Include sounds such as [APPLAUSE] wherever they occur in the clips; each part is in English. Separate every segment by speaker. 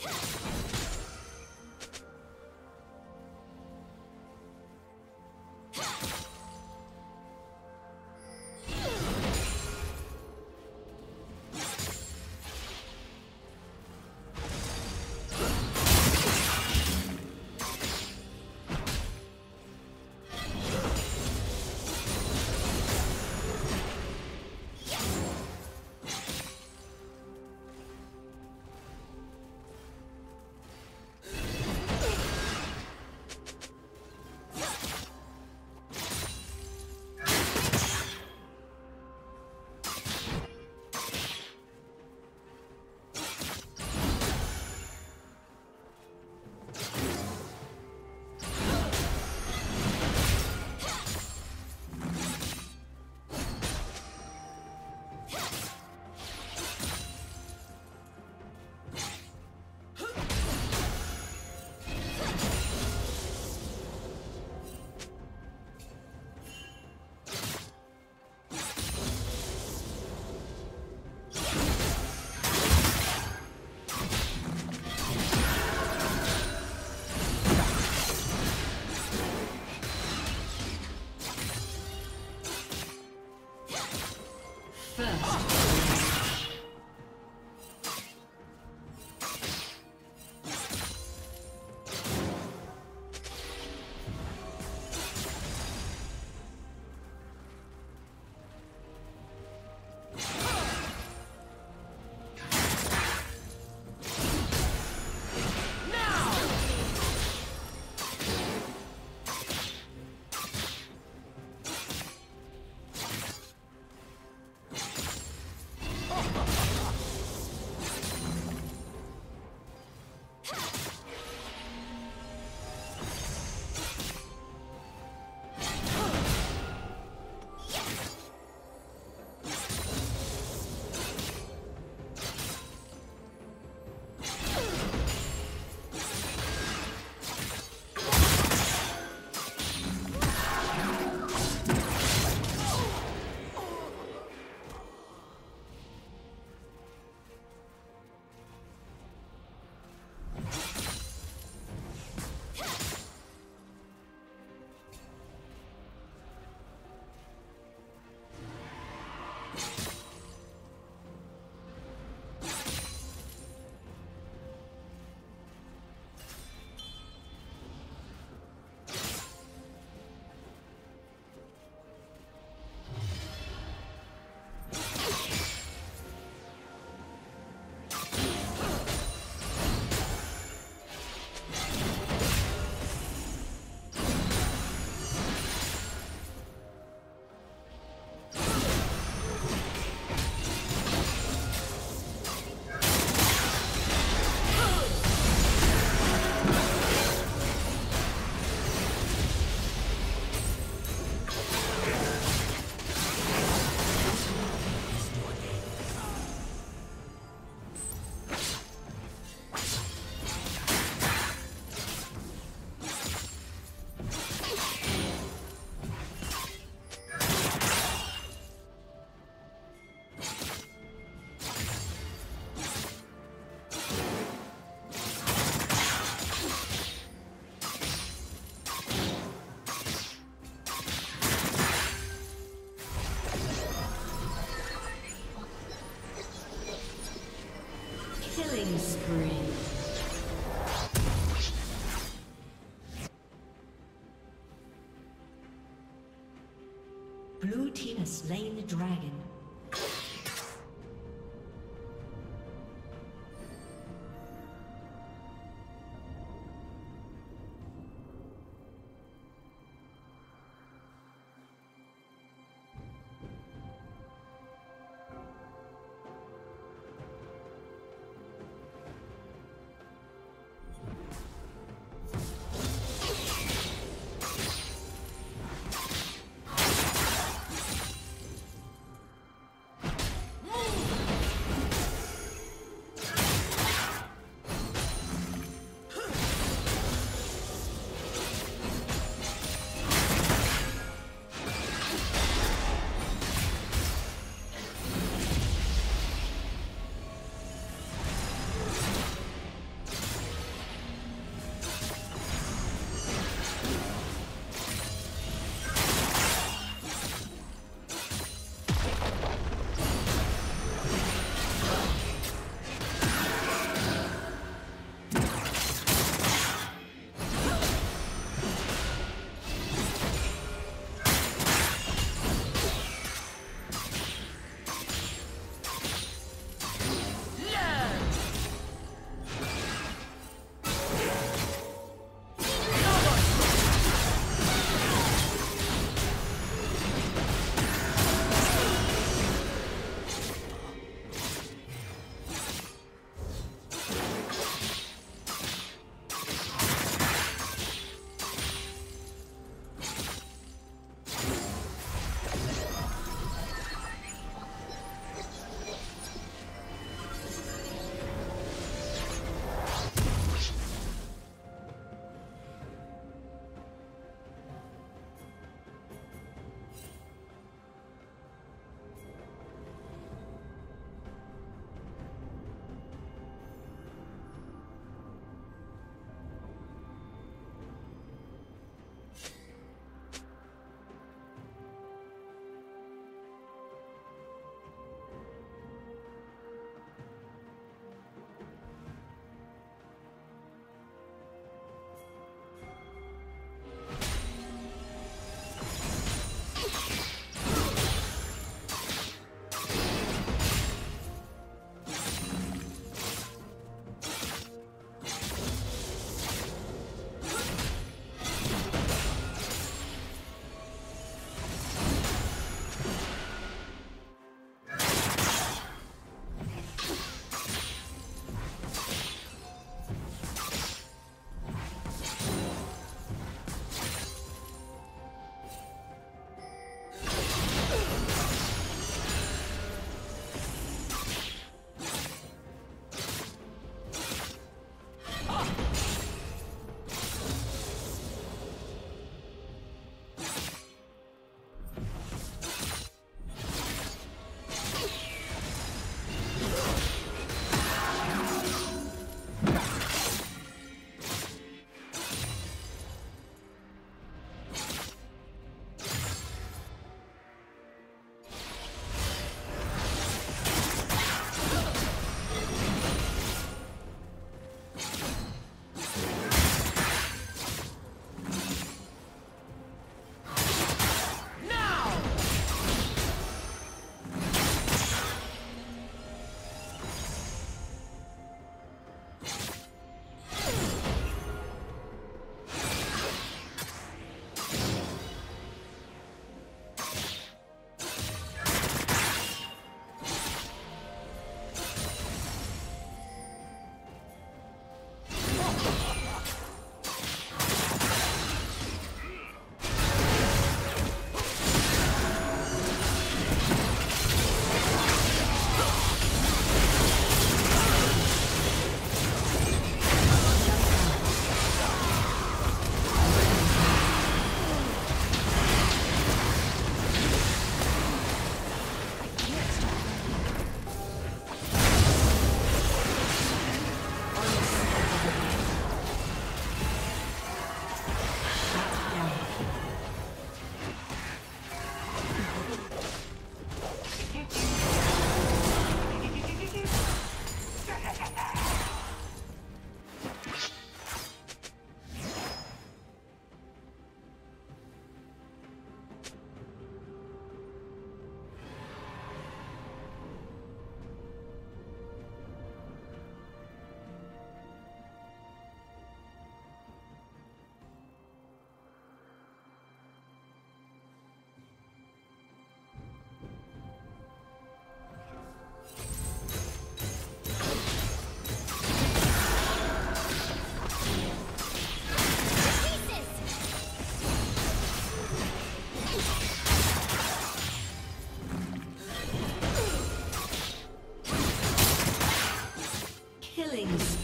Speaker 1: Huh! [LAUGHS] Slain the dragon.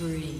Speaker 1: spree.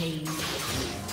Speaker 1: Rampage.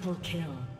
Speaker 1: Triple kill.